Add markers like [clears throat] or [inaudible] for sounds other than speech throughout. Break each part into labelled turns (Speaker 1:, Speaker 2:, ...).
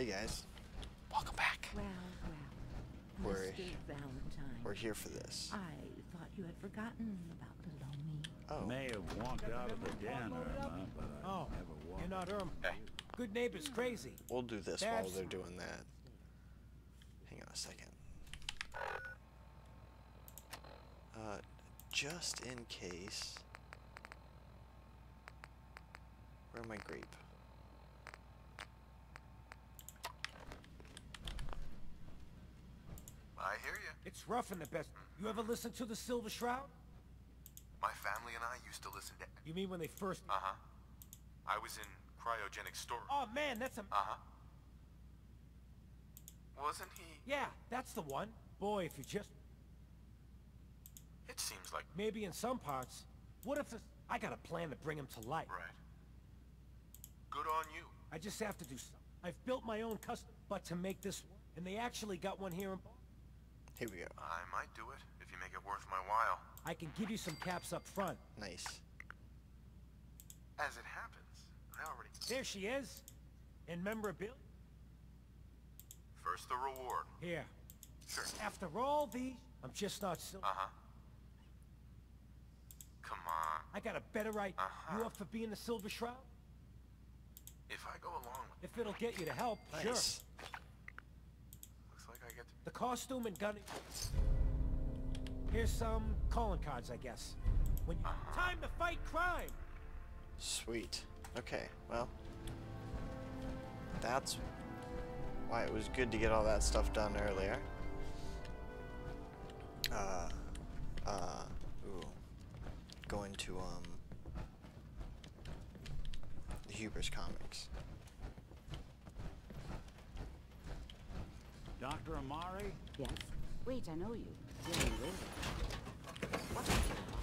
Speaker 1: Hey guys, welcome back.
Speaker 2: Well, well.
Speaker 1: We're-
Speaker 2: Valentine.
Speaker 1: We're here for this.
Speaker 2: I thought you had forgotten about little me.
Speaker 1: Oh,
Speaker 3: May have walked out of the den, Irma, but I
Speaker 4: Oh,
Speaker 3: never walked.
Speaker 4: you're not Irma. Goodneighbor's crazy.
Speaker 1: we'll do this while they're doing that. Hang on a second. Uh, just in case. Where my grape?
Speaker 5: I hear you.
Speaker 4: It's rough in the best. You ever listen to the Silver Shroud?
Speaker 5: My family and I used to listen to.
Speaker 4: You mean when they first...
Speaker 5: Uh huh. I was in cryogenic storage.
Speaker 4: Oh, man, that's a...
Speaker 5: Uh huh. Wasn't he?
Speaker 4: Yeah, that's the one. Boy, if you just...
Speaker 5: It seems like.
Speaker 4: Maybe in some parts. What if this... I got a plan to bring him to life.
Speaker 5: Right. Good on you.
Speaker 4: I just have to do something. I've built my own custom, but to make this work, and they actually got one here in...
Speaker 1: Here we go.
Speaker 5: I might do it if you make it worth my while.
Speaker 4: I can give you some caps up front.
Speaker 1: Nice.
Speaker 5: As it happens, I already.
Speaker 4: There she is. In memorabilia.
Speaker 5: First the reward.
Speaker 4: Here.
Speaker 5: Sure.
Speaker 4: After all these, I'm just not silver.
Speaker 5: Uh huh. Come on.
Speaker 4: I got a better right.
Speaker 5: Uh-huh.
Speaker 4: You up for being the Silver Shroud?
Speaker 5: If I go along with.
Speaker 4: If it'll get you to help, sure.
Speaker 1: Nice.
Speaker 5: Looks like I get to.
Speaker 4: The costume and gun. Here's some calling cards, I guess. When you... Time to fight crime!
Speaker 1: Sweet. Okay, well. That's why it was good to get all that stuff done earlier. Uh, uh, ooh. Going to, um, the Hubris comics.
Speaker 3: Dr. Amari?
Speaker 2: Yes. Wait, I know you. You're in Railroad. What is it about?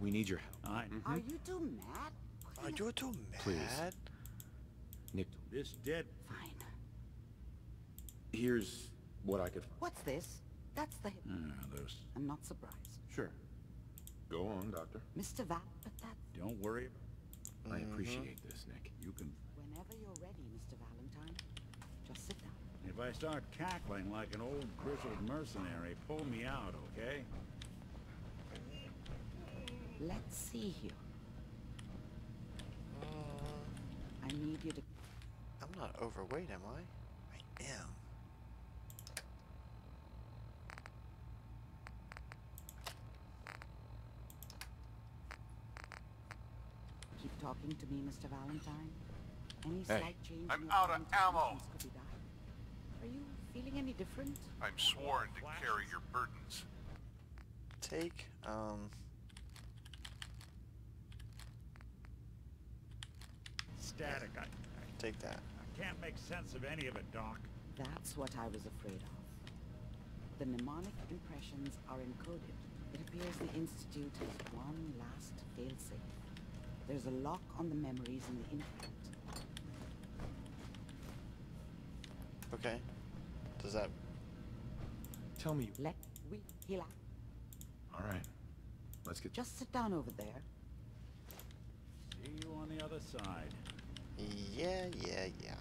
Speaker 6: We need your help.
Speaker 3: I...
Speaker 2: Are you two mad?
Speaker 1: Are you too
Speaker 6: Please.
Speaker 1: mad?
Speaker 6: Nick,
Speaker 3: This dead...
Speaker 2: Fine.
Speaker 6: here's what I could find.
Speaker 2: What's this? That's the...
Speaker 3: Ah, those...
Speaker 2: I'm not surprised.
Speaker 6: Sure. Go on, Doctor.
Speaker 2: Mr. Val, but that...
Speaker 3: Don't worry.
Speaker 6: I appreciate this, Nick.
Speaker 3: You can...
Speaker 2: Whenever you're ready, Mr. Valentine, just sit down.
Speaker 3: If I start cackling like an old grizzled mercenary, pull me out, okay?
Speaker 2: Let's see here. I need you to...
Speaker 1: I'm not overweight, am I? I am.
Speaker 2: Keep talking to me, Mr. Valentine. Any
Speaker 6: Hey.
Speaker 2: slight change
Speaker 5: I'm
Speaker 2: in your
Speaker 5: out of
Speaker 2: current
Speaker 5: ammo.
Speaker 2: could be dire. Are you feeling any different?
Speaker 5: I'm sworn to carry your burdens.
Speaker 1: Take, um,
Speaker 3: Static. I,
Speaker 1: take that.
Speaker 3: I can't make sense of any of it, Doc.
Speaker 2: That's what I was afraid of. The mnemonic impressions are encoded. It appears the Institute has one last failsafe. There's a lock on the memories in the implant.
Speaker 1: Okay. Does that...
Speaker 6: Tell me.
Speaker 2: Let we heal out.
Speaker 6: All right. Let's get.
Speaker 2: Just sit down over there.
Speaker 3: See you on the other side.
Speaker 1: Yeah, yeah, yeah.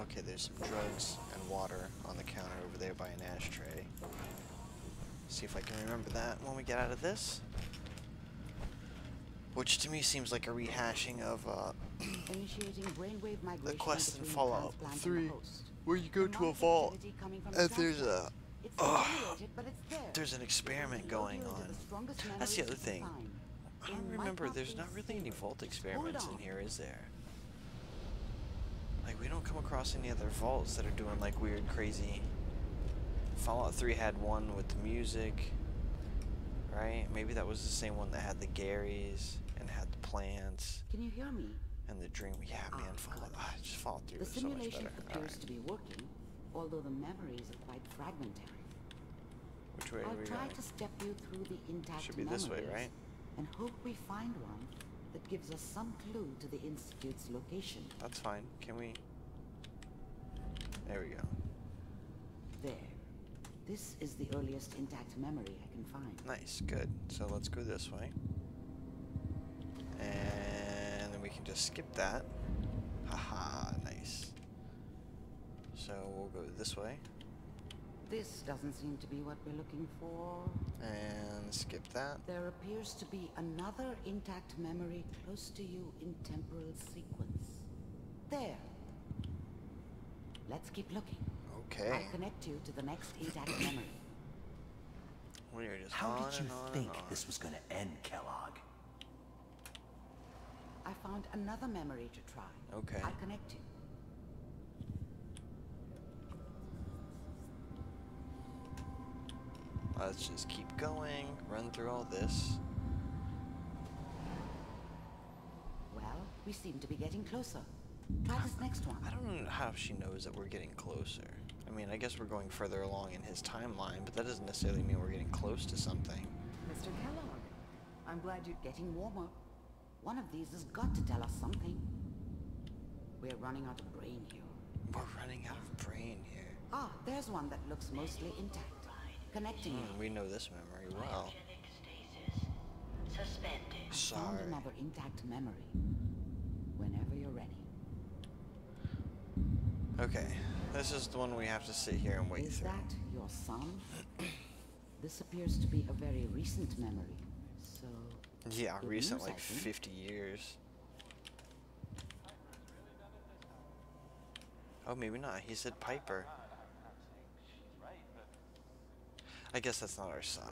Speaker 1: Okay, there's some drugs and water on the counter over there by an ashtray. See if I can remember that when we get out of this. Which to me seems like a rehashing of uh,
Speaker 2: Initiating brainwave migration
Speaker 1: the quest in Fallout 3, where you go to a vault
Speaker 2: activity coming from the
Speaker 1: and there's a
Speaker 2: transplant. It's
Speaker 1: ugh,
Speaker 2: simulated, but it's there.
Speaker 1: there's an experiment going on. That's the other thing. I don't remember. There's not really any vault experiments in here, is there? Like we don't come across any other vaults that are doing like weird, crazy. Fallout 3 had one with the music, right? Maybe that was the same one that had the Garys and had the plants
Speaker 2: Can you hear me?
Speaker 1: and the dream. we have,
Speaker 2: man,
Speaker 1: Fallout.
Speaker 2: good.
Speaker 1: Ah, just Fallout 3
Speaker 2: The
Speaker 1: was so
Speaker 2: simulation appears
Speaker 1: Alright.
Speaker 2: to be working, although the memories are quite fragmentary.
Speaker 1: Which way are
Speaker 2: I'll
Speaker 1: we
Speaker 2: try
Speaker 1: going?
Speaker 2: to step you through the intact
Speaker 1: Should be this way,
Speaker 2: memories
Speaker 1: right?
Speaker 2: And hope we find one that gives us some clue to the Institute's location.
Speaker 1: That's fine. Can we? There we go.
Speaker 2: There. This is the earliest intact memory I can find.
Speaker 1: Nice, good. So let's go this way. And then we can just skip that. Haha, nice. So we'll go this way.
Speaker 2: This doesn't seem to be what we're looking for.
Speaker 1: And skip that.
Speaker 2: There appears to be another intact memory close to you in temporal sequence. There. Let's keep looking.
Speaker 1: Okay.
Speaker 2: I'll connect you to the next intact memory.
Speaker 1: We are just
Speaker 7: How
Speaker 1: on
Speaker 7: did you
Speaker 1: and on
Speaker 7: think this was gonna end, Kellogg?
Speaker 2: Another memory to try.
Speaker 1: Okay.
Speaker 2: I'll connect you.
Speaker 1: Let's just keep going, run through all this.
Speaker 2: Well, we seem to be getting closer. Try this next one.
Speaker 1: I don't know how she knows that we're getting closer. I mean, I guess we're going further along in his timeline, but that doesn't necessarily mean we're getting close to something.
Speaker 2: Mr. Kellogg, I'm glad you're getting warmer. One of these has got to tell us something. We're running out of brain here.
Speaker 1: We're running out of brain here.
Speaker 2: Ah, there's one that looks mostly intact. Connecting you.
Speaker 1: Hmm, we know this memory well.
Speaker 8: Cryogenic stasis. Suspended.
Speaker 2: Found another intact memory. Whenever you're ready.
Speaker 1: Okay, this is the one we have to sit here and wait for.
Speaker 2: Is
Speaker 1: through.
Speaker 2: that your son? [coughs] this appears to be a very recent memory.
Speaker 1: Yeah, recent, like
Speaker 2: think.
Speaker 1: 50 years. Oh, maybe not. He said Piper. I guess that's not our son.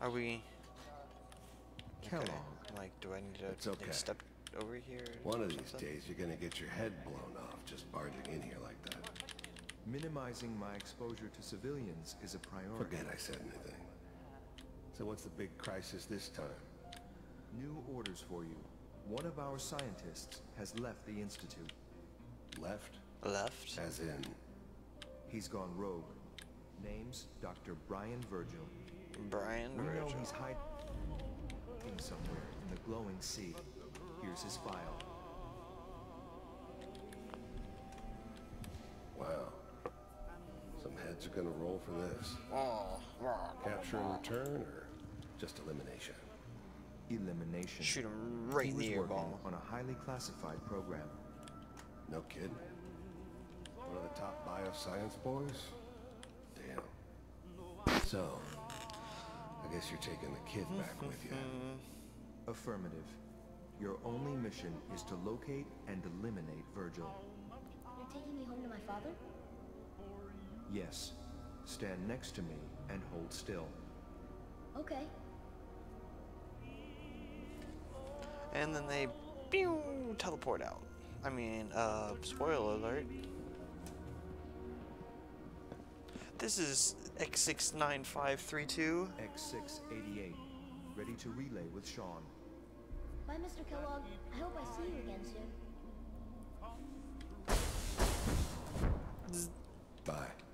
Speaker 1: Are we?
Speaker 9: Kellogg.
Speaker 1: Like, do I need to
Speaker 9: It's okay.
Speaker 1: step over here?
Speaker 9: One of these days, you're gonna get your head blown off just barging in here like that.
Speaker 6: Minimizing my exposure to civilians is a priority.
Speaker 9: Forget I said anything. So what's the big crisis this time?
Speaker 6: New orders for you. One of our scientists has left the Institute.
Speaker 9: Left?
Speaker 1: Left.
Speaker 9: As in,
Speaker 6: He's gone rogue. Name's Dr. Brian Virgil.
Speaker 1: Brian
Speaker 6: We know
Speaker 1: Virgil.
Speaker 6: he's hiding somewhere in the glowing sea. Here's his file.
Speaker 9: wow. Some heads are gonna roll for this.
Speaker 1: Oh,
Speaker 9: Capture and return, or just elimination?
Speaker 6: Elimination.
Speaker 1: shoot him right
Speaker 6: he
Speaker 1: in the ear ball.
Speaker 6: on a highly classified program.
Speaker 9: No kid. One of the top bioscience boys? Damn. So, I guess you're taking the kid back with you. [laughs]
Speaker 6: Affirmative. Your only mission is to locate and eliminate Virgil.
Speaker 10: You're taking me home to my father?
Speaker 6: Yes. Stand next to me and hold still.
Speaker 10: Okay.
Speaker 1: And then they pew, teleport out. I mean, uh, spoiler alert. This is X69532.
Speaker 6: X688. Ready to relay with Sean.
Speaker 10: Bye, Mr. Kellogg. I hope I see you again soon.
Speaker 9: Bye.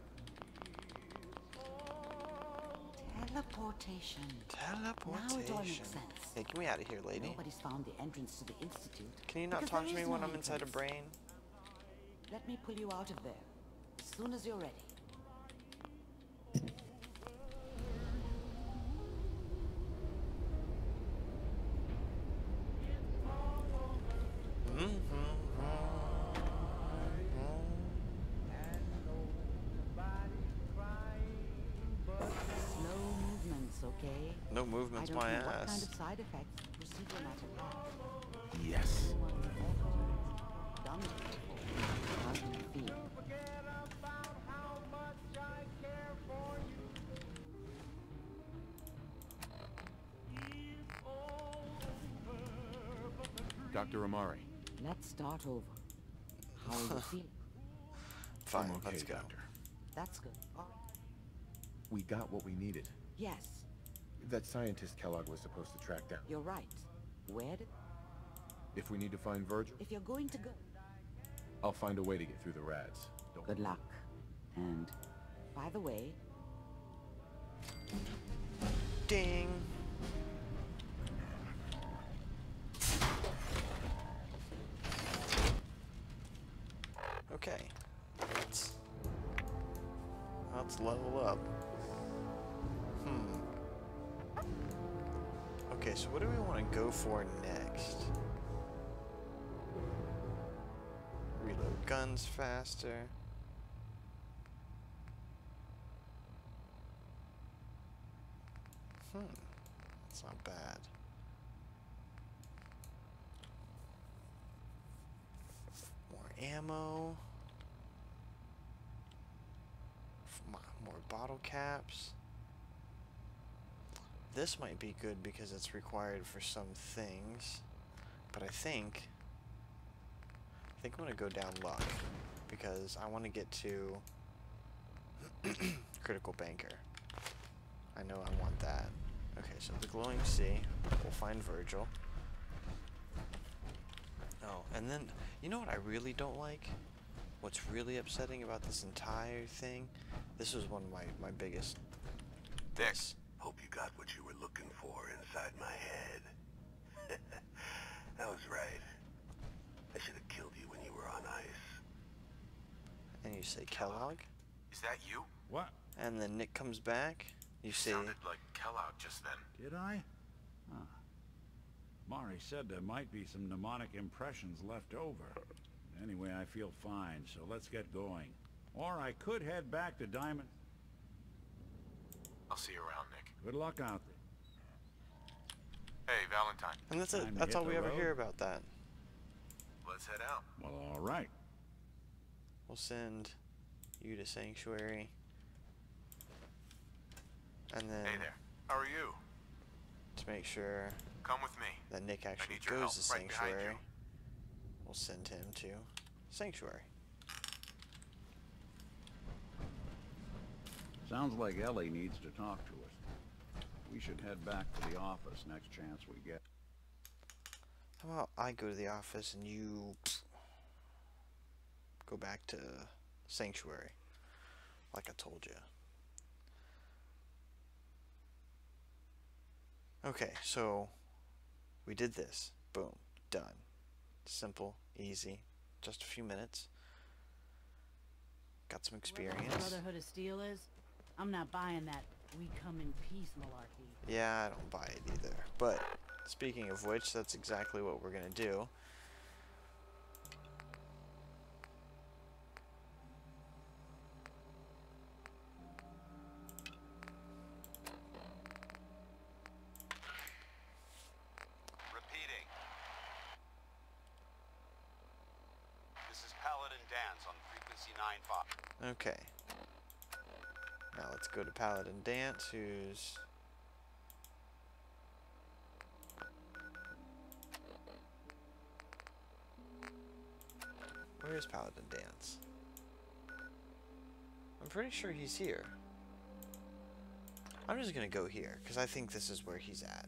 Speaker 2: Teleportation.
Speaker 1: Teleportation.
Speaker 2: Now it all makes sense.
Speaker 1: Hey, get me out of here, lady.
Speaker 2: Nobody's found the entrance to the institute.
Speaker 1: Can you not talk to me
Speaker 2: is
Speaker 1: when
Speaker 2: no
Speaker 1: I'm inside a brain?
Speaker 2: Let me pull you out of there as soon as you're ready.
Speaker 6: Dr. Amari.
Speaker 2: Let's start over. How are you [laughs] feeling?
Speaker 1: Fine,
Speaker 6: okay,
Speaker 1: let's go.
Speaker 6: Doctor.
Speaker 2: That's good.
Speaker 6: We got what we needed.
Speaker 2: yes,
Speaker 11: That scientist Kellogg was supposed to track down.
Speaker 2: you're right. Where did...
Speaker 6: If we need to find Virgil,
Speaker 2: If you're going to go...
Speaker 6: I'll find a way to get through the rads. Don't
Speaker 2: Good luck. And, by the way,
Speaker 1: Ding. Okay. Let's let's level up. Hmm. Okay, so what do we want to go for next? Reload guns faster. Hmm. That's not bad. More ammo. Bottle caps. This might be good because it's required for some things. But I think I think I'm gonna go down luck because I want to get to [clears throat] critical banker. I know I want that. Okay, so the glowing sea. We'll find Virgil. Oh, and then you know what I really don't like? What's really upsetting about this entire thing? This was one of my my biggest. This.
Speaker 9: Hope you got what you were looking for inside my head. [laughs] I was right. I should have killed you when you were on ice.
Speaker 1: And you say Kellogg,
Speaker 5: Is that you?
Speaker 3: What?
Speaker 1: and then Nick comes back. You say
Speaker 5: Sounded like Kellogg just then.
Speaker 3: Did I? Huh. Mari said there might be some mnemonic impressions left over. Anyway, I feel fine, so let's get going. Or I could head back to Diamond.
Speaker 5: I'll see you around, Nick.
Speaker 3: Good luck out there.
Speaker 5: Hey, Valentine.
Speaker 1: And that's it. That's all
Speaker 3: the
Speaker 1: we ever
Speaker 3: road.
Speaker 1: hear about that.
Speaker 5: Let's head out.
Speaker 3: Well, all right.
Speaker 1: We'll send you to Sanctuary. And then
Speaker 5: Hey there. How are you?
Speaker 1: to make sure
Speaker 5: Come with me.
Speaker 1: that Nick actually goes to Sanctuary,
Speaker 5: you.
Speaker 1: We'll send him to Sanctuary.
Speaker 3: Sounds like Ellie needs to talk to us. We should head back to the office next chance we get.
Speaker 1: How about I go to the office and you go back to Sanctuary, like I told you. Okay, so we did this. Boom. Done. Simple, easy, just a few minutes. Got some experience.
Speaker 12: Brotherhood of Steel is? I'm not buying that we come in peace malarkey.
Speaker 1: Yeah, I don't buy it either. But speaking of which, that's exactly what we're gonna do.
Speaker 13: Repeating. This is Paladin Danse on frequency 9-5.
Speaker 1: Okay. Now let's to Paladin Danse, who's Where is Paladin Danse? I'm pretty sure he's here. I'm just gonna go here, because I think this is where he's at.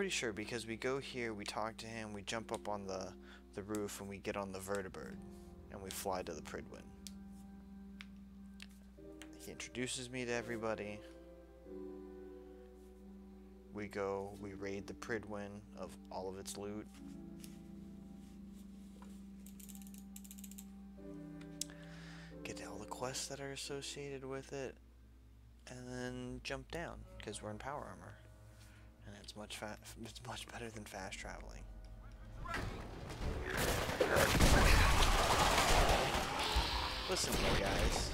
Speaker 1: Pretty sure because we go here, we talk to him, we jump up on the, the roof, and we get on the vertibird, and we fly to the Prydwen. He introduces me to everybody. We go, we raid the Prydwen of all of its loot. Get all the quests that are associated with it, and then jump down because we're in power armor, and it's much it's much better than fast traveling. Listen, guys.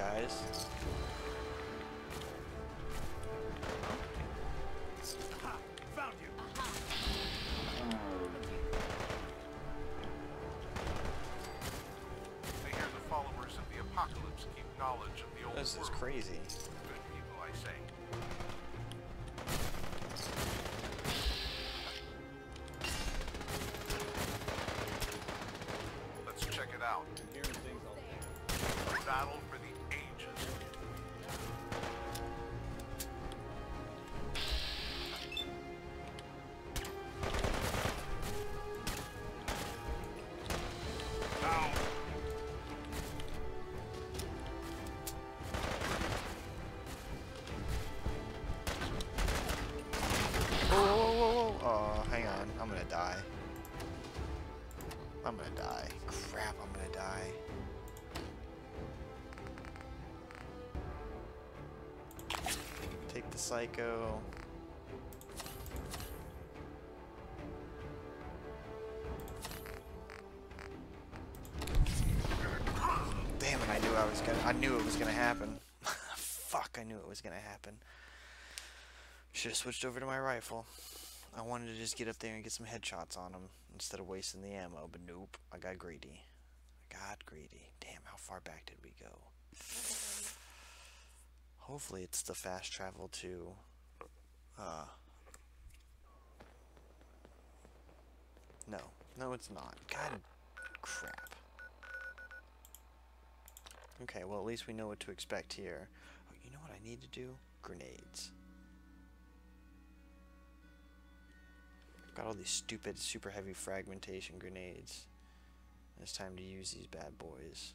Speaker 1: Guys. Psycho. Damn it, I knew I was gonna I knew it was gonna happen. [laughs] Fuck, I knew it was gonna happen. Should have switched over to my rifle. I wanted to just get up there and get some headshots on him instead of wasting the ammo, but nope, I got greedy. I got greedy. Damn, how far back did we go? Hopefully it's the fast travel to uh No, no it's not. God crap. Okay, well at least we know what to expect here. Oh, you know what I need to do? Grenades. Got all these stupid, super heavy fragmentation grenades. It's time to use these bad boys.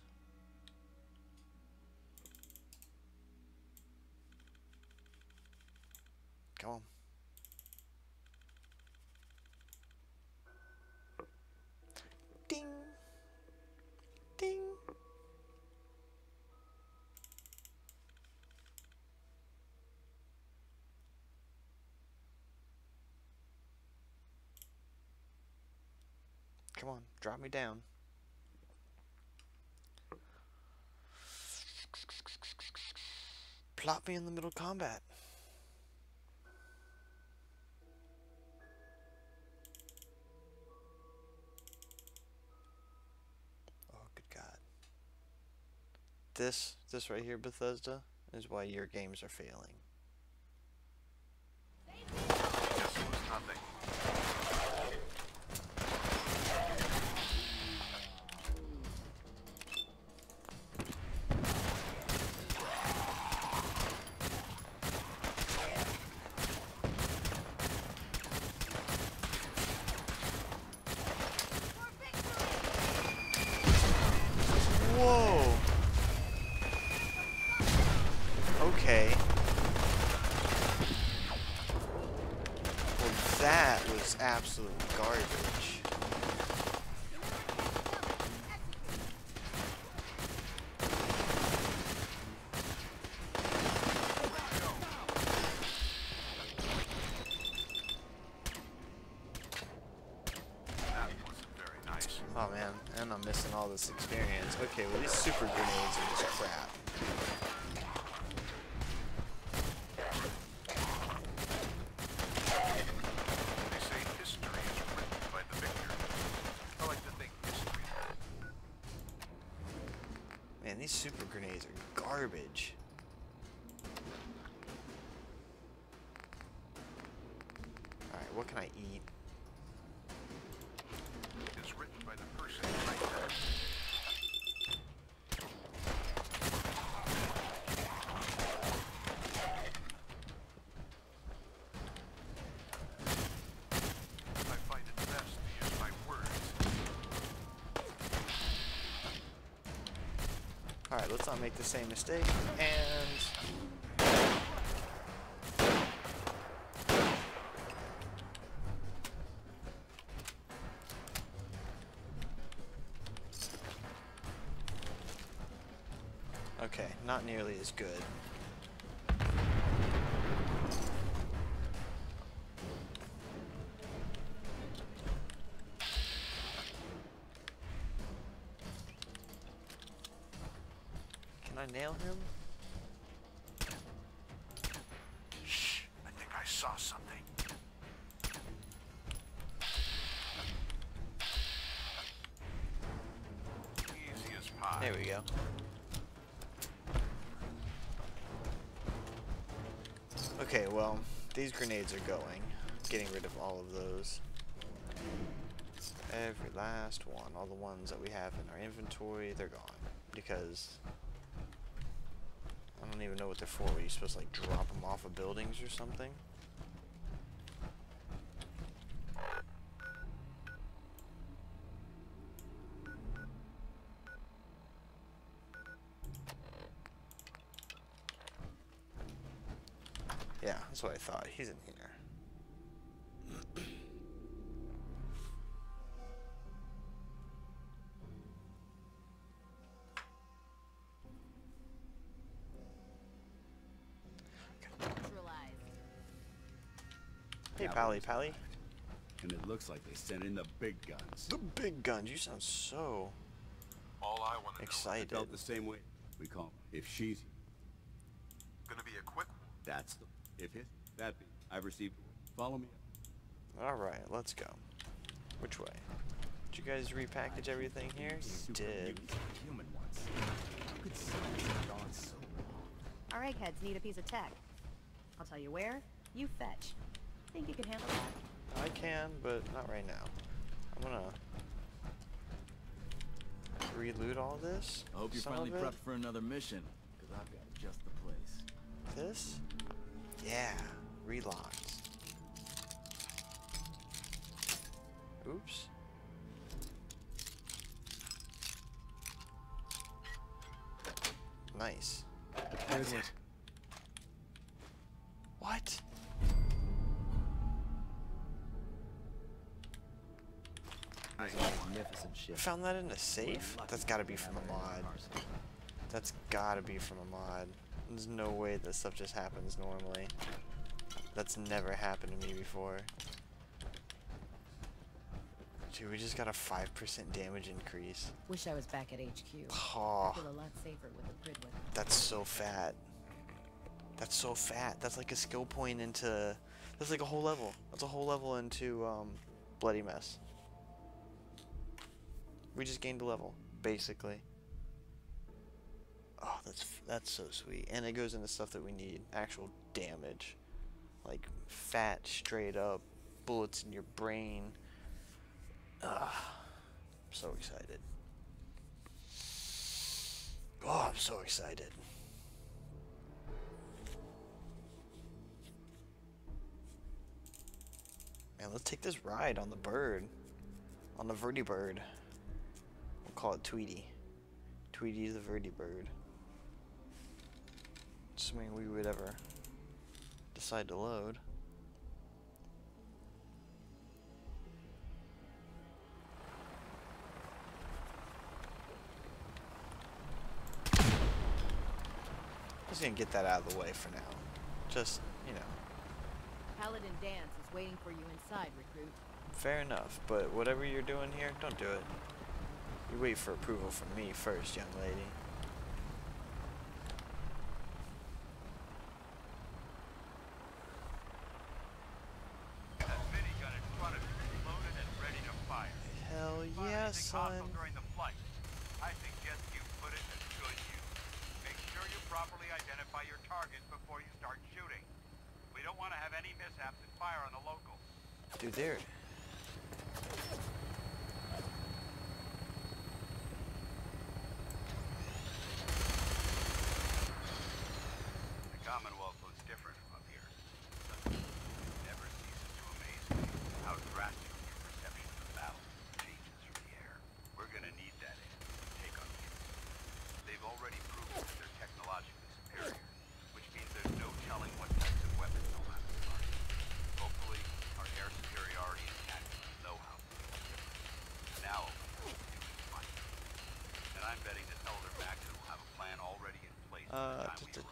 Speaker 1: Come on. Come on, drop me down. Plop me in the middle of combat. This, this right here, Bethesda, is why your games are failing. Whoa! Okay. Well, that was absolute garbage. Oh man, and I'm missing all this experience. Okay, well these super grenades are just crap.
Speaker 5: They say history is written by the victor. I like to think history.
Speaker 1: Man, these super grenades are garbage. Alright, let's not make the same mistake. And... Okay, not nearly as good. Nail him?
Speaker 5: Shh, I think I saw something. Easy as pie.
Speaker 1: There we go. Okay, well, these grenades are going. Getting rid of all of those. Every last one. All the ones that we have in our inventory, they're gone. Because... Even know what they're for. Are you supposed to, like, drop them off of buildings or something? Hey, Pally, Pally.
Speaker 3: And it looks like they sent in the big guns.
Speaker 1: The big guns. You sound so
Speaker 5: All I want to
Speaker 1: excited.
Speaker 3: Felt the same way. We call 'em if she's
Speaker 5: Gonna be a quick
Speaker 3: that's the if his that be I've received follow me
Speaker 1: All right, let's go. Which way? Did you guys repackage everything here? You did.
Speaker 7: Human ones. How could science have gone so wrong?
Speaker 14: Our eggheads need a piece of tech. I'll tell you where. You fetch. Think you can handle that?
Speaker 1: I can, but not right now. I'm gonna reloot all this.
Speaker 7: I hope you're finally prepped for another mission, because I've got just the place.
Speaker 1: This? Yeah, relocks. Oops. Nice.
Speaker 11: There's it.
Speaker 1: What?
Speaker 7: Ship.
Speaker 1: Found that in a safe? That's gotta be from a mod. That's gotta be from a mod. There's no way this stuff just happens normally. That's never happened to me before. Dude, we just got a 5% damage increase.
Speaker 12: Wish I was back at HQ.
Speaker 1: Oh.
Speaker 12: A lot safer with the grid.
Speaker 1: That's so fat. That's so fat. That's like a skill point into... That's like a whole level. That's a whole level into um, Bloody Mess. We just gained a level, basically. Oh, that's that's so sweet. And it goes into stuff that we need. Actual damage. Like fat, straight up, bullets in your brain. Ugh. I'm so excited. Oh, I'm so excited. Man, let's take this ride on the bird. On the vertibird. We'll call it Tweety. Tweety the vertibird. Assuming we would ever decide to load. Just gonna get that out of the way for now. Just, you know,
Speaker 12: Paladin Danse is waiting for you inside, recruit.
Speaker 1: fair enough. But whatever you're doing here, don't do it. You wait for approval from me first, young lady.
Speaker 13: That minigun in front of you is loaded and ready to fire.
Speaker 1: Hell yeah, son.
Speaker 13: Hostile during the flight. I suggest you put it to good use. Make sure you properly identify your target before you start shooting. We don't want to have any mishaps and fire on the locals.
Speaker 1: Dude, there.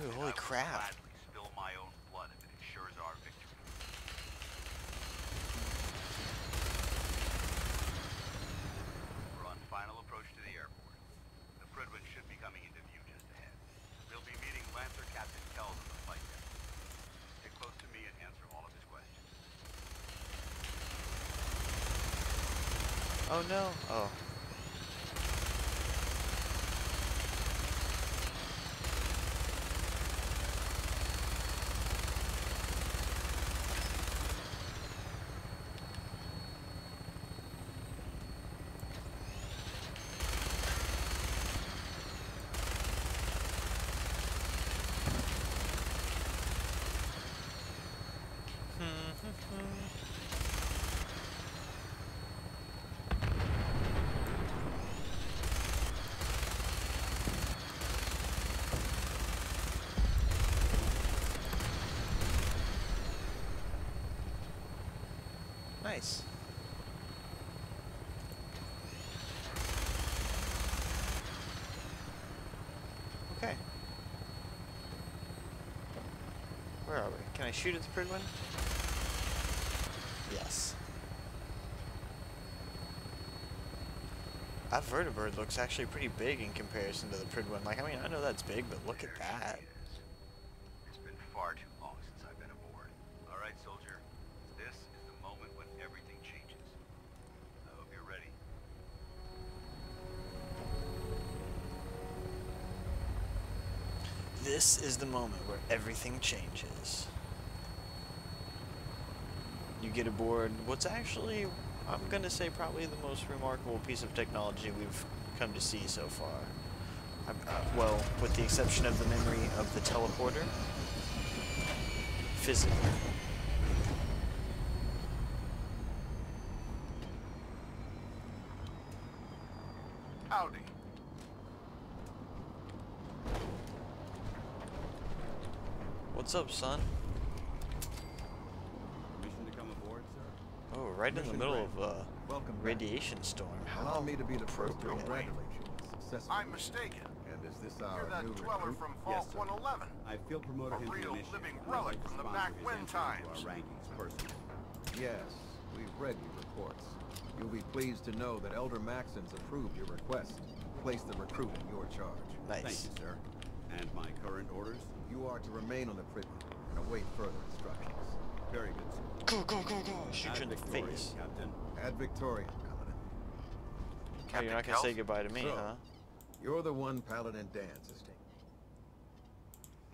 Speaker 1: Dude, holy crap.
Speaker 13: Spill my own blood if it ensures our victory. We're on final approach to the airport. The Prydwen should be coming into view just ahead. We'll be meeting Lancer Captain Kells on the flight deck. Get close to me and answer all of his questions.
Speaker 1: Oh no. Oh. Nice. Okay. Where are we? Can I shoot at the Prydwen? Yes. That vertibird looks actually pretty big in comparison to the Prydwen. Like, I mean, I know that's big, but look at that.
Speaker 13: This is the moment
Speaker 1: where everything changes. You get aboard what's actually, I'm going to say, probably the most remarkable piece of technology we've come to see so far. Uh, well, with the exception of the memory of the teleporter. Physically. What's up, son?
Speaker 15: Permission to come aboard, sir?
Speaker 1: Oh, right in the
Speaker 15: Permission
Speaker 1: middle of a
Speaker 15: Welcome back.
Speaker 1: radiation storm.
Speaker 15: Allow
Speaker 1: How
Speaker 15: me to be the first to
Speaker 1: appropriate.
Speaker 15: congratulate you
Speaker 5: I'm mistaken.
Speaker 15: And is this our
Speaker 5: You're that
Speaker 15: new
Speaker 5: dweller
Speaker 15: recruit?
Speaker 5: from
Speaker 15: yes,
Speaker 5: Vault
Speaker 15: sir.
Speaker 5: 111.
Speaker 15: I feel promoted
Speaker 5: A
Speaker 15: him to
Speaker 5: real
Speaker 15: initiate.
Speaker 5: living relic from the back
Speaker 15: his
Speaker 5: when
Speaker 15: entry into
Speaker 5: times.
Speaker 15: Our rankings personally. Yes, we've read your reports. You'll be pleased to know that Elder Maxson's approved your request. Place the recruit in your charge.
Speaker 1: Nice.
Speaker 15: Thank you, sir. And my current orders? You are to remain on the prison and await further instructions. Very good, sir.
Speaker 1: Go, go, go, go. Shoot you in the face.
Speaker 15: Captain. Ad Victoriam, Commandant.
Speaker 1: Oh, you're not going to say goodbye to me,
Speaker 15: So,
Speaker 1: huh?
Speaker 15: You're the one Paladin Dan's is taking.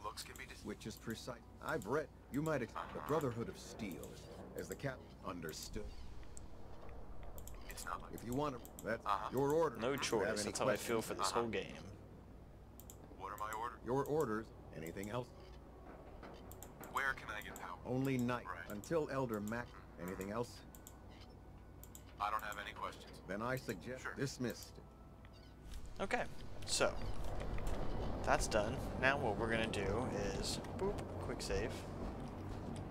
Speaker 5: Looks can be dis-
Speaker 15: Which is precise. I've read. You might expect the Brotherhood of Steel, as the cap understood.
Speaker 5: It's not like
Speaker 15: If you want to, that's
Speaker 5: Uh-huh.
Speaker 15: your order.
Speaker 1: No
Speaker 15: If you have
Speaker 1: choice. That's how I feel for this whole game.
Speaker 5: What are my orders?
Speaker 15: Your orders. Anything else?
Speaker 5: Where can I get power?
Speaker 15: Only night
Speaker 5: Right.
Speaker 15: until Elder Mac. Anything else?
Speaker 5: I don't have any questions.
Speaker 15: Then I suggest
Speaker 5: Sure.
Speaker 15: dismissed.
Speaker 1: Okay, so that's done. Now what we're gonna do is boop, quick save.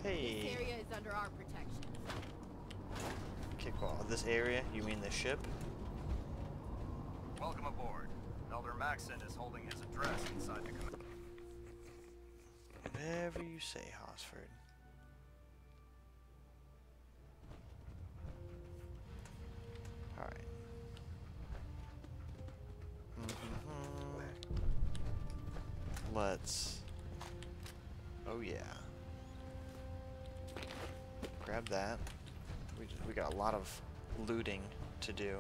Speaker 1: Hey.
Speaker 16: This area is under our protection.
Speaker 1: kickball. This area? You mean the ship?
Speaker 17: Welcome aboard. Elder Maxson is holding his address inside the command.
Speaker 1: Whatever you say, Hosford. All right. Mhm. Let's. Oh yeah. Grab that. We we got a lot of looting to do.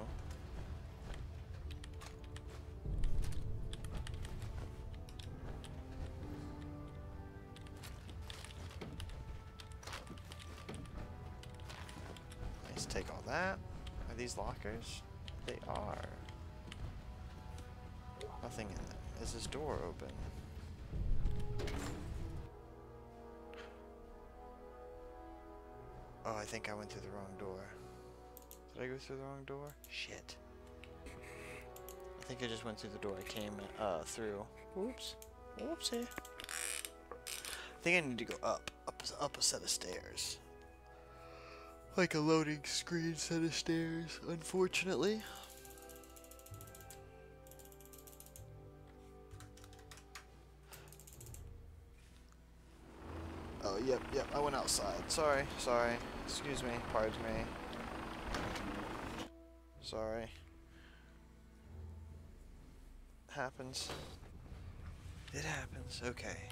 Speaker 1: They are. Nothing in them. Is this door open? Oh, I think I went through the wrong door. Did I go through the wrong door? Shit. I think I just went through the door I came uh, through. Oops. Whoopsie. I think I need to go up, up, up a set of stairs like a loading screen set of stairs, unfortunately. Oh, yep, yep, I went outside. Sorry, sorry. Excuse me, pardon me. Sorry. Happens. It happens, okay.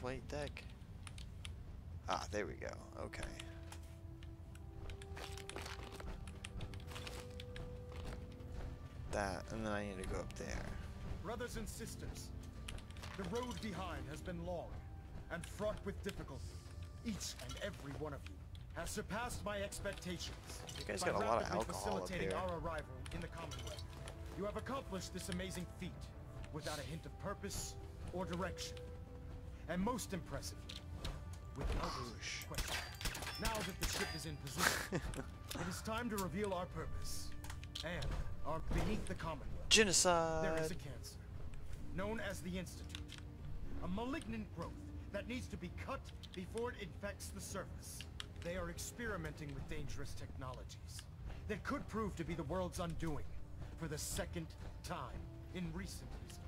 Speaker 1: Flight deck. Ah, there we go. Okay. That, and then I need to go up there.
Speaker 18: Brothers and sisters, the road behind has been long and fraught with difficulty. Each and every one of you has surpassed my expectations.
Speaker 1: You guys got a lot of alcohol up here.
Speaker 18: our arrival in the Commonwealth. You have accomplished this amazing feat without a hint of purpose or direction. And most impressively, without question. Now that the ship is in position, it is time to reveal our purpose and our beneath the Commonwealth.
Speaker 1: Genocide.
Speaker 18: There is a cancer, known as the Institute. A malignant growth that needs to be cut before it infects the surface. They are experimenting with dangerous technologies that could prove to be the world's undoing for the second time in recent history.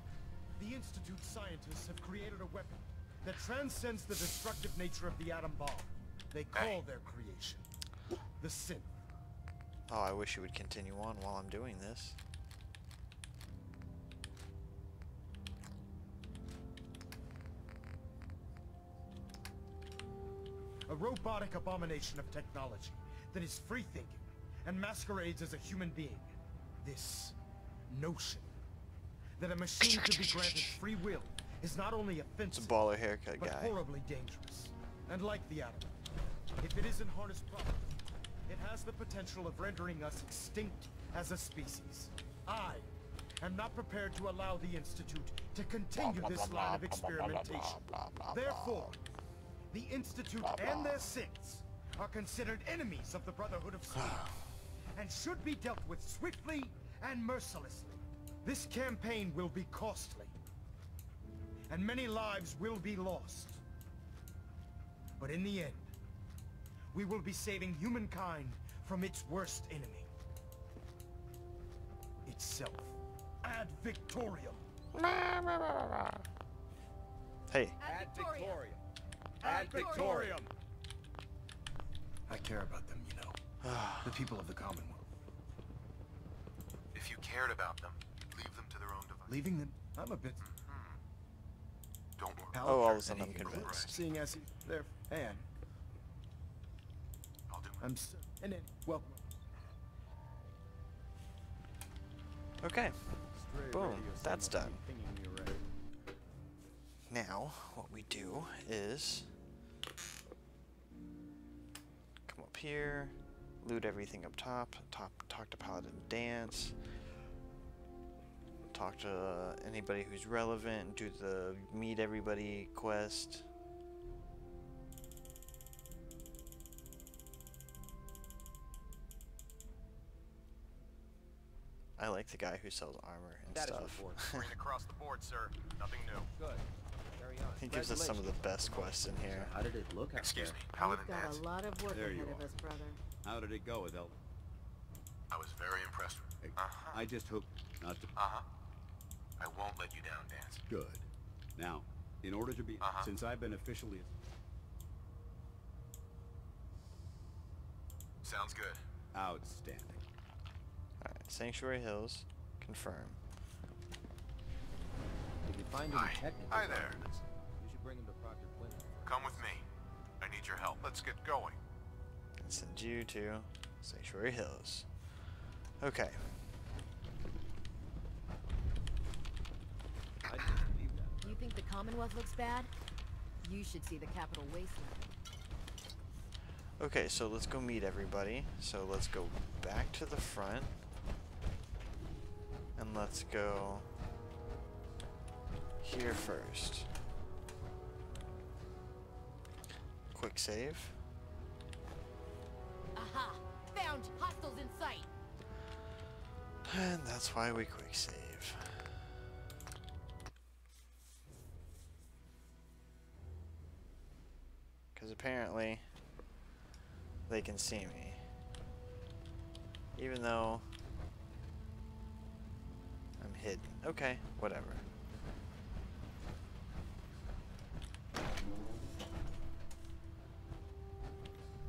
Speaker 18: The Institute scientists have created a weapon that transcends the destructive nature of the atom bomb. They call their creation the synth.
Speaker 1: Oh, I wish you would continue on while I'm doing this.
Speaker 18: A robotic abomination of technology that is free-thinking and masquerades as a human being. This notion that a machine could be granted free will is not only offensive, It's
Speaker 1: a baller haircut
Speaker 18: but
Speaker 1: guy.
Speaker 18: horribly dangerous. And like the atom, if it isn't harnessed properly, it has the potential of rendering us extinct as a species. I am not prepared to allow the Institute to continue this line of experimentation. Therefore, the Institute and their synths are considered enemies of the Brotherhood of Steel [sighs] and should be dealt with swiftly and mercilessly. This campaign will be costly, and many lives will be lost. But in the end, we will be saving humankind from its worst enemy. Itself. Ad Victorium.
Speaker 1: Hey.
Speaker 18: Ad Victorium. Ad Victorium. I care about them, you know. [sighs] the people of the Commonwealth.
Speaker 5: If you cared about them, leave them to their own devices.
Speaker 18: Leaving them, I'm a bit...
Speaker 5: Don't worry.
Speaker 1: Oh, all of a sudden I'm convinced.
Speaker 18: Seeing as they're... And...
Speaker 5: I'll do
Speaker 18: I'm... s- And then, welcome.
Speaker 1: Okay. Boom. That's done. Now, what we do is come up here, loot everything up top, top talk to Paladin Danse, talk to anybody who's relevant, do the meet everybody quest. I like the guy who sells armor and
Speaker 17: Status
Speaker 1: stuff.
Speaker 17: report. [laughs] Green across the board, sir. Nothing new.
Speaker 7: Good. Carry on.
Speaker 1: He gives us some of the best quests in here.
Speaker 7: How did it look
Speaker 5: Excuse
Speaker 7: there?
Speaker 5: me, Paladin
Speaker 12: We've got
Speaker 5: Danse.
Speaker 12: a lot of work
Speaker 3: There you
Speaker 12: ahead of us, brother.
Speaker 3: How did it go with El?
Speaker 5: I was very impressed with
Speaker 3: Hey,
Speaker 5: Uh-huh.
Speaker 3: I just hope not to.
Speaker 5: Uh-huh. I won't let you down, Danse.
Speaker 3: Good. Now, in order to be,
Speaker 5: Uh-huh.
Speaker 3: since I've been officially
Speaker 5: Sounds good.
Speaker 3: outstanding.
Speaker 1: Alright, Sanctuary Hills, confirm.
Speaker 7: Did you find
Speaker 5: Hi.
Speaker 7: any technical
Speaker 5: Hi there.
Speaker 7: You should bring them to Proctor Quinn.
Speaker 5: Come with me. I need your help. Let's get going.
Speaker 1: And send you to Sanctuary Hills. Okay.
Speaker 7: I just believe that.
Speaker 14: You think the Commonwealth looks bad? You should see the Capital Wasteland.
Speaker 1: Okay, so let's go meet everybody. So let's go back to the front. And let's go here first. Quick save.
Speaker 14: Aha! Found hostiles in sight!
Speaker 1: And that's why we quick save. Can see me. Even though I'm hidden. Okay, whatever.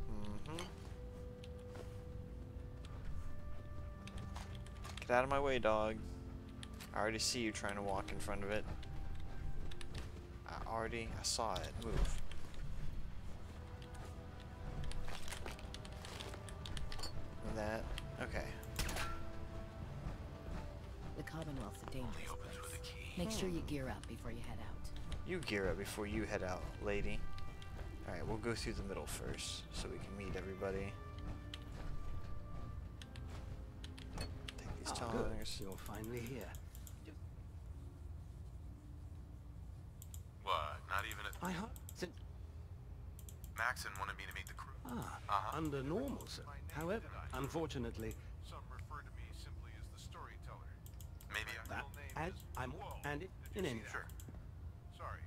Speaker 1: Mm-hmm. Get out of my way, dog. I already see you trying to walk in front of it. I already, I saw it. Move.
Speaker 19: You gear up before you head out,
Speaker 1: lady. Alright, we'll go through the middle first, so we can meet everybody. Take these
Speaker 7: Oh, good.
Speaker 1: tongs.
Speaker 7: You're finally here.
Speaker 5: What? Not even a...
Speaker 7: I hope.
Speaker 5: Maxson wanted me to meet the crew.
Speaker 7: ah,
Speaker 5: Uh-huh.
Speaker 7: under normal, sir. However, unfortunately,
Speaker 5: Some refer to me simply as the storyteller. Maybe a
Speaker 7: that
Speaker 5: name
Speaker 7: as
Speaker 5: is...
Speaker 7: I'm
Speaker 5: Whoa,
Speaker 7: and it, in
Speaker 5: you
Speaker 7: any
Speaker 5: see that? Sorry.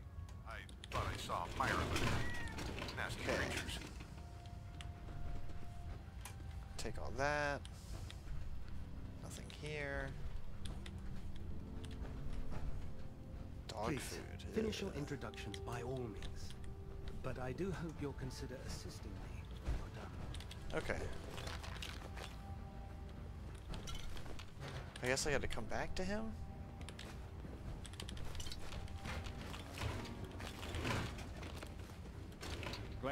Speaker 5: I thought I saw a Myra. Nasty
Speaker 1: Okay.
Speaker 5: creatures.
Speaker 1: Take all that. Nothing here. Dog
Speaker 7: please
Speaker 1: food.
Speaker 7: finish
Speaker 1: Ugh.
Speaker 7: your introductions by all means. But I do hope you'll consider assisting me when you're done.
Speaker 1: Okay. I guess I gotta come back to him?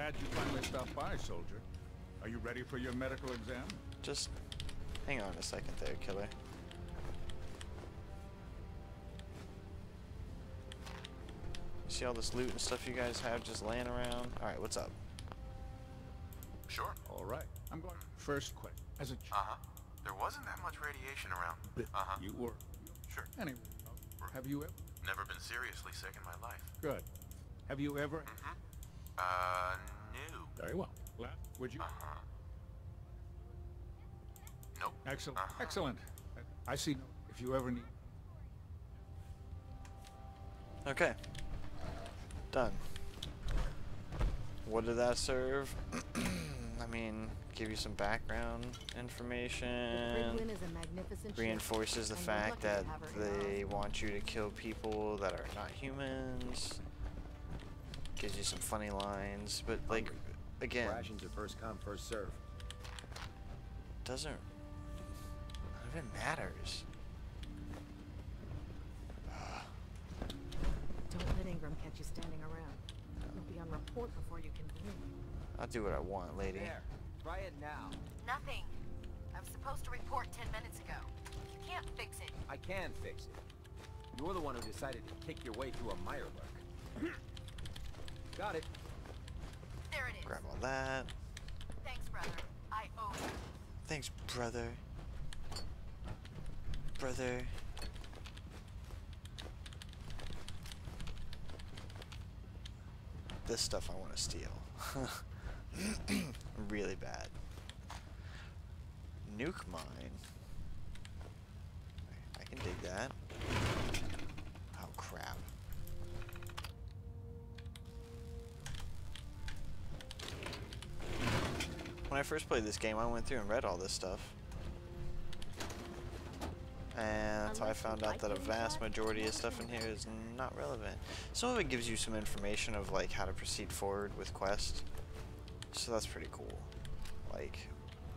Speaker 3: Glad you finally stopped by, soldier. Are you ready for your medical exam?
Speaker 1: Just hang on a second there, killer. See all this loot and stuff you guys have just laying around? Alright, what's up?
Speaker 5: Sure.
Speaker 3: All right. I'm going first quick. As a
Speaker 5: Uh-huh. There wasn't that much radiation around. Uh-huh.
Speaker 3: you were.
Speaker 5: Sure.
Speaker 3: Anyway, have you ever?
Speaker 5: Never been seriously sick in my life.
Speaker 3: Good. Have you ever?
Speaker 5: Uh, no.
Speaker 3: Very well. Glad. Would you?
Speaker 5: Uh-huh. Nope.
Speaker 3: Excellent.
Speaker 5: Uh-huh.
Speaker 3: Excellent. I see. If you ever need.
Speaker 1: Okay. Done. What did that serve? [clears throat] I mean, give you some background information.
Speaker 19: Prydwen is a magnificent ship,
Speaker 1: Reinforces the fact that
Speaker 19: have her in
Speaker 1: they want you to kill people that are not humans. Gives you some funny lines, but like, again,
Speaker 11: Rations are first come, first serve.
Speaker 1: doesn't none of it matters.
Speaker 14: Don't let Ingram catch you standing around. You'll be on report before you can blink.
Speaker 1: I'll do what I want, lady.
Speaker 20: There. Try it now.
Speaker 16: Nothing. I was supposed to report ten minutes ago. You can't fix it.
Speaker 20: I can fix it. You're the one who decided to kick your way through a Mirelurk. [clears throat] Got it.
Speaker 16: There it is.
Speaker 1: Grab all that.
Speaker 16: Thanks, brother. I owe you.
Speaker 1: Thanks, brother. Brother. This stuff I want to steal. [laughs] really bad. Nuke mine. I can dig that. When I first played this game, I went through and read all this stuff. And that's how I found out that a vast majority of stuff in here is not relevant. Some of it gives you some information of like how to proceed forward with quest. So that's pretty cool. Like,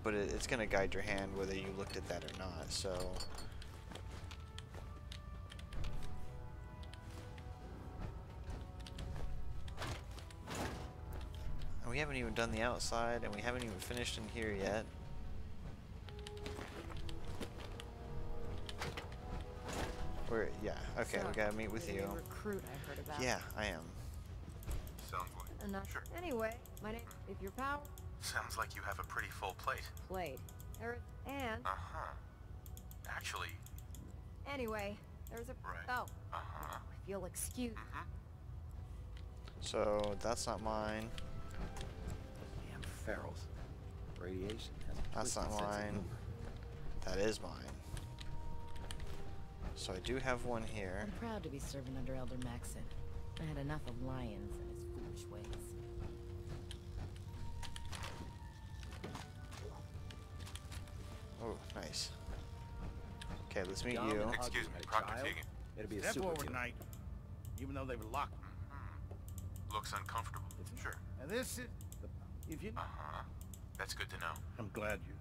Speaker 1: but it, it's gonna guide your hand whether you looked at that or not. So. We haven't even done the outside, and we haven't even finished in here yet. We're, yeah, okay, we gotta meet with
Speaker 14: you're
Speaker 1: you.
Speaker 14: the recruit I heard about.
Speaker 1: Yeah, I am.
Speaker 5: Sounds like...
Speaker 14: And, uh,
Speaker 5: Sure.
Speaker 14: Anyway, my name. If your power
Speaker 5: Sounds like you have a pretty full plate.
Speaker 14: Plate. there, and
Speaker 5: Uh-huh. Actually,
Speaker 14: anyway, there's a.
Speaker 5: Right.
Speaker 14: Oh,
Speaker 5: uh-huh.
Speaker 14: if you'll excuse.
Speaker 1: So, that's not mine.
Speaker 11: Damn ferals. Radiation has a
Speaker 1: That's not mine. That is mine. So I do have one here.
Speaker 19: I'm proud to be serving under Elder Maxson. I had enough of Lyons and his foolish ways.
Speaker 1: Oh, nice. Okay, let's meet
Speaker 20: Dumb
Speaker 1: you.
Speaker 5: Excuse me,
Speaker 20: Had a
Speaker 5: Proctor
Speaker 20: child?
Speaker 5: Teagan.
Speaker 20: It'd be a
Speaker 17: Step
Speaker 20: super
Speaker 17: forward. Knight. Even though they've locked. Mm-hmm.
Speaker 5: Looks uncomfortable. Sure.
Speaker 17: And this is... If you...
Speaker 5: Uh-huh. That's good to know.
Speaker 17: I'm glad you...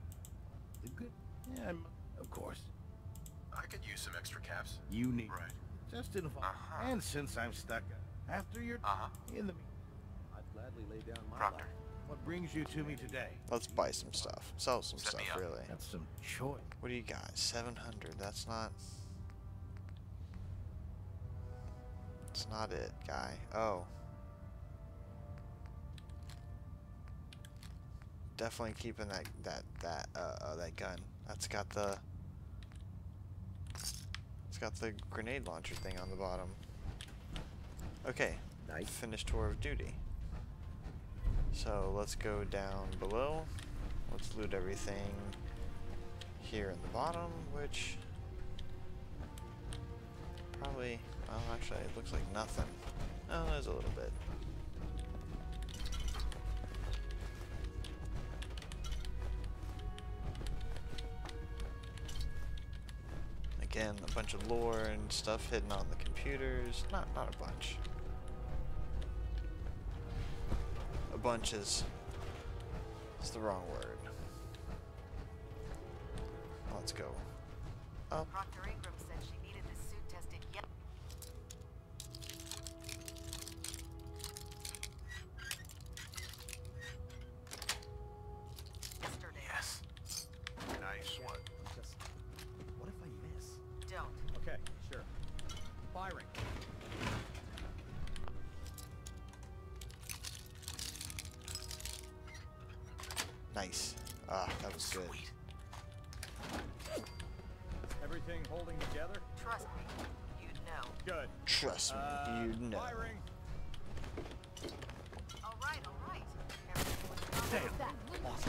Speaker 17: You good? Yeah, I'm, of course.
Speaker 5: I could use some extra caps.
Speaker 17: You need...
Speaker 5: Right.
Speaker 17: Just involve.
Speaker 5: Uh-huh.
Speaker 17: And since I'm stuck after you're
Speaker 5: Uh-huh.
Speaker 17: in the...
Speaker 20: I'd gladly lay down my
Speaker 5: Proctor.
Speaker 20: life.
Speaker 17: What brings you to me today?
Speaker 1: Let's buy some stuff. Sell some
Speaker 5: Set
Speaker 1: stuff, really.
Speaker 17: That's some choice.
Speaker 1: What do you got? 700. That's not... It's not it, guy. Oh. Definitely keeping that that that uh, uh that gun. That's got the It's got the grenade launcher thing on the bottom. Okay.
Speaker 20: Nice.
Speaker 1: Finished tour of duty. So let's go down below. Let's loot everything here in the bottom, which probably, well actually it looks like nothing. Oh, there's a little bit. Again, a bunch of lore and stuff hidden on the computers. Not, not a bunch. A bunch is, is the wrong word. Let's go up.
Speaker 5: Nice.
Speaker 1: Ah, that was good.
Speaker 5: Sweet.
Speaker 15: Everything holding together?
Speaker 16: Trust me. You'd know.
Speaker 15: Good.
Speaker 1: Trust me,
Speaker 15: Uh,
Speaker 1: you know.
Speaker 15: Firing.
Speaker 16: All right, all right. Everything was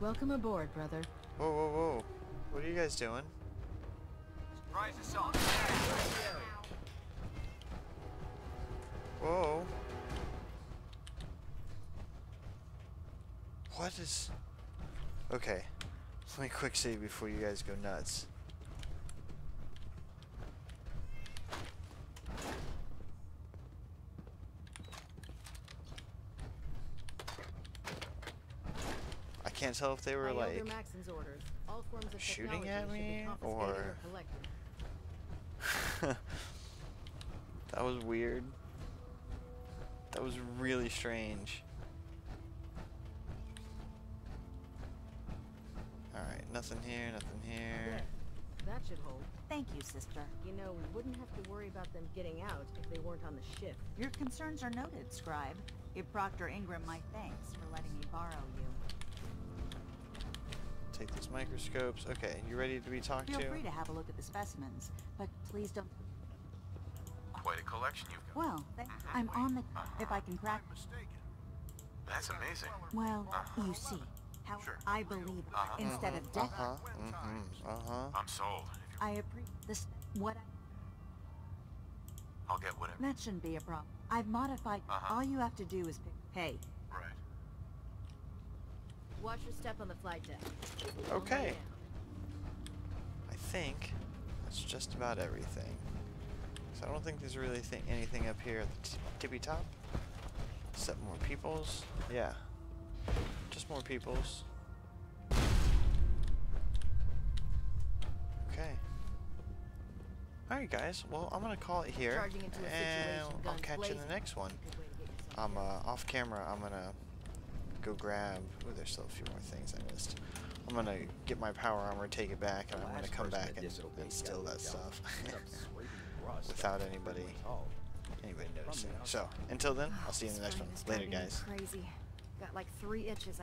Speaker 12: Welcome aboard, brother.
Speaker 1: Whoa, whoa, whoa. What are you guys doing?
Speaker 17: Rise assault.
Speaker 1: Is... Okay. Let me quick save before you guys go nuts. I can't tell if they were like...
Speaker 19: Elder Maxson's orders, all forms of
Speaker 1: shooting at me, or- [laughs] that was weird. That was really strange. Nothing here, nothing here.
Speaker 19: That should hold.
Speaker 16: Thank you, sister.
Speaker 19: You know, we wouldn't have to worry about them getting out if they weren't on the ship.
Speaker 16: Your concerns are noted, Scribe. Give Proctor Ingram my thanks for letting me borrow you.
Speaker 1: Take these microscopes. Okay, you ready to be talked
Speaker 16: Feel
Speaker 1: to?
Speaker 16: free to have a look at the specimens, but please don't.
Speaker 5: Quite a collection you've got.
Speaker 16: Well, th- I'm on the. If I can crack.
Speaker 5: That's amazing.
Speaker 16: Well, uh you see, how I believe
Speaker 5: Uh-huh.
Speaker 16: instead of death.
Speaker 1: Uh-huh, mm-hmm, uh-huh.
Speaker 5: I'm sold.
Speaker 16: I appreciate this. What?
Speaker 5: I'll get whatever.
Speaker 16: That shouldn't be a problem. I've modified.
Speaker 5: Uh-huh.
Speaker 16: All you have to do is pick. Hey,
Speaker 5: Right.
Speaker 19: Watch your step on the flight deck.
Speaker 1: Okay. I think that's just about everything. So I don't think there's really th anything up here at the t tippy top. Except more peoples. Yeah. Just more peoples. Okay. Alright guys, well I'm gonna call it here.
Speaker 19: Charging into a
Speaker 1: And I'll
Speaker 19: guns
Speaker 1: catch you in the next one.
Speaker 19: Good way to get yourself
Speaker 1: I'm uh, off camera. I'm gonna go grab. Oh, there's still a few more things I missed. I'm gonna get my power armor, take it back, and I'm gonna come back and,
Speaker 20: disobeyed
Speaker 1: and steal that stuff
Speaker 20: Some sweaty rust
Speaker 1: without anybody anybody noticing. So until then, I'll see you in the next one. Later, guys.
Speaker 14: Crazy. Got like three itches.